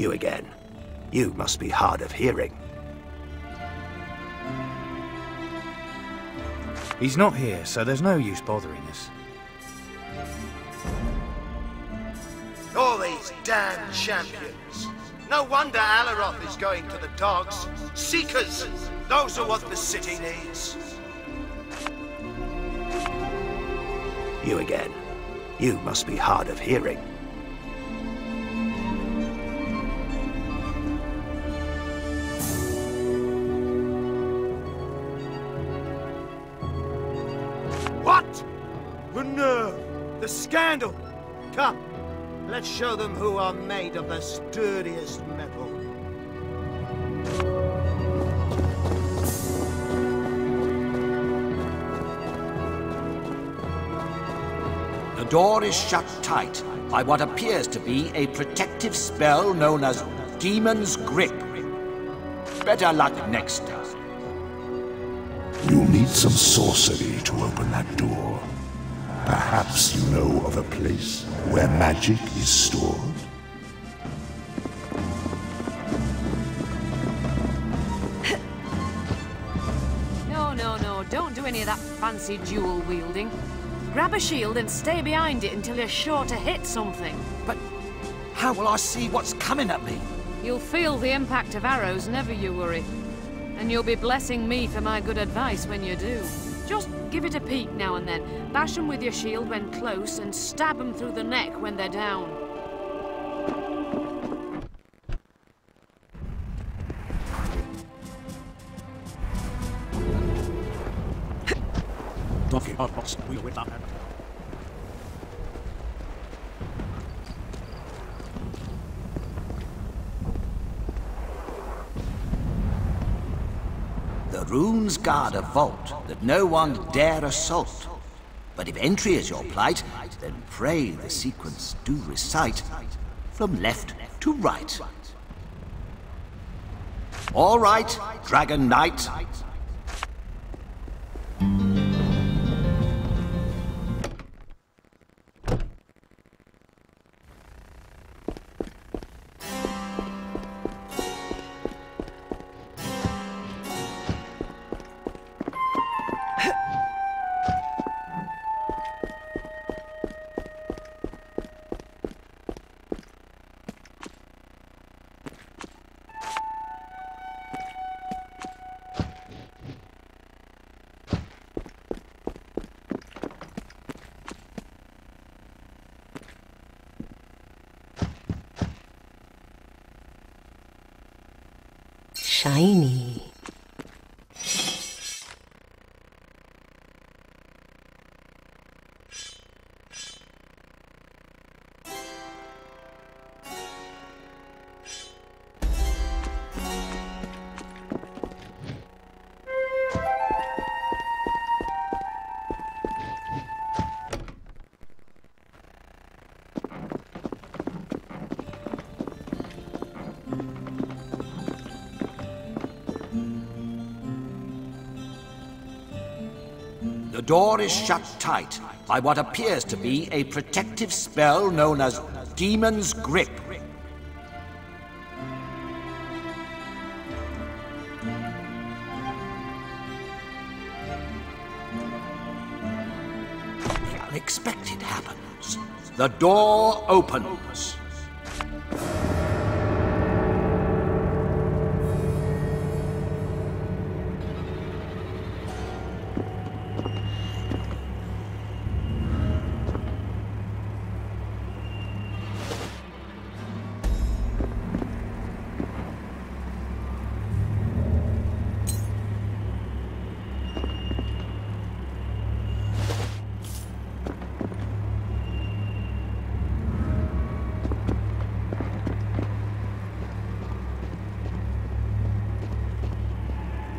You again. You must be hard of hearing. He's not here, so there's no use bothering us. All these damn champions. No wonder Aleroth is going to the dogs. Seekers! Those are what the city needs. You again. You must be hard of hearing. The nerve! The scandal! Come, let's show them who are made of the sturdiest metal. The door is shut tight by what appears to be a protective spell known as Demon's Grip. Better luck next time. You'll need some sorcery to open that door. Perhaps you know of a place where magic is stored? No, no, no, don't do any of that fancy dual wielding. Grab a shield and stay behind it until you're sure to hit something. But how will I see what's coming at me? You'll feel the impact of arrows, never you worry. And you'll be blessing me for my good advice when you do. Just give it a peek now and then. Bash 'em with your shield when close and stab 'em through the neck when they're down. Runes guard a vault that no one dare assault. But if entry is your plight, then pray the sequence do recite from left to right. All right, Dragon Knight. Shiny. The door is shut tight by what appears to be a protective spell known as Demon's Grip. The unexpected happens. The door opens.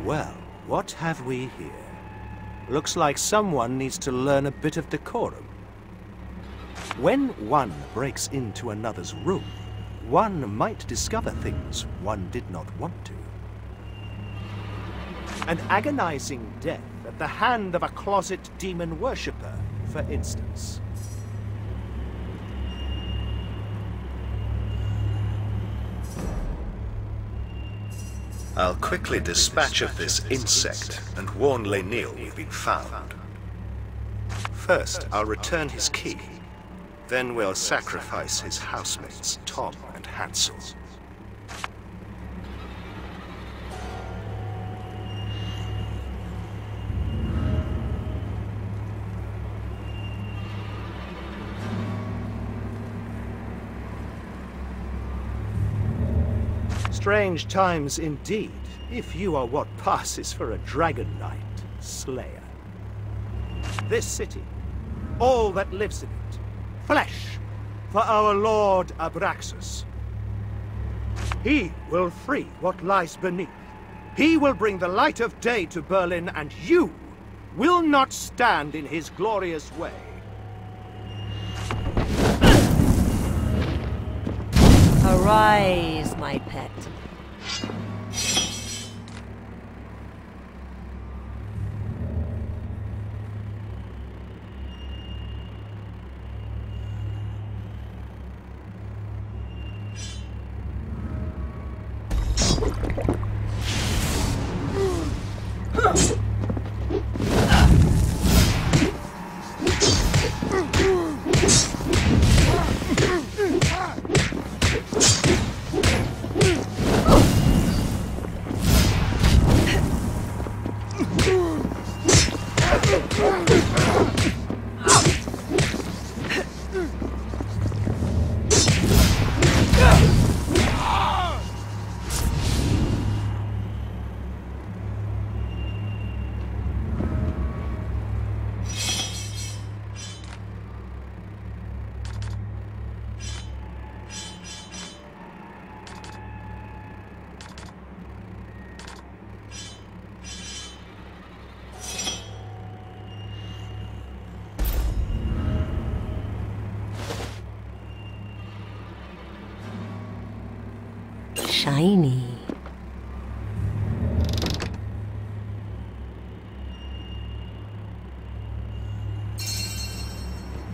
Well, what have we here? Looks like someone needs to learn a bit of decorum. When one breaks into another's room, one might discover things one did not want to. An agonizing death at the hand of a closet demon worshipper, for instance. I'll quickly dispatch of this insect and warn Lenil we've been found. First, I'll return his key. Then we'll sacrifice his housemates, Tom and Hansel. Strange times indeed, if you are what passes for a Dragon Knight Slayer. This city, all that lives in it, flesh for our Lord Abraxas. He will free what lies beneath. He will bring the light of day to Berlin, and you will not stand in his glorious way. Arise, my pet. Shiny.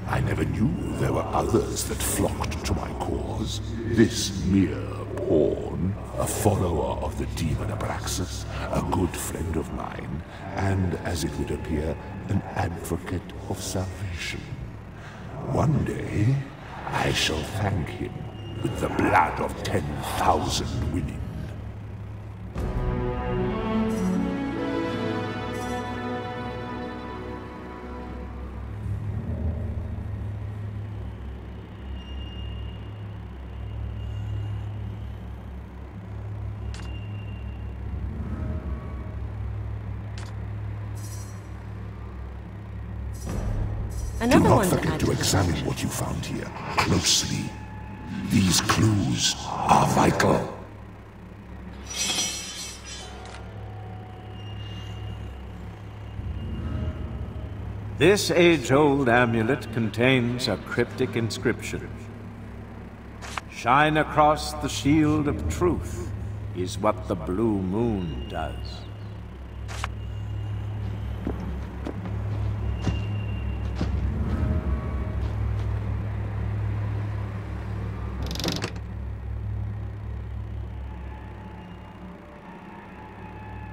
I never knew there were others that flocked to my cause. This mere pawn, a follower of the demon Abraxas, a good friend of mine, and, as it would appear, an advocate of salvation. One day, I shall thank him with the blood of ten thousand women. Do not forget to examine what you found here closely. These clues are vital. This age-old amulet contains a cryptic inscription. Shine across the shield of truth is what the blue moon does.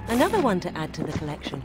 Another one to add to the collection.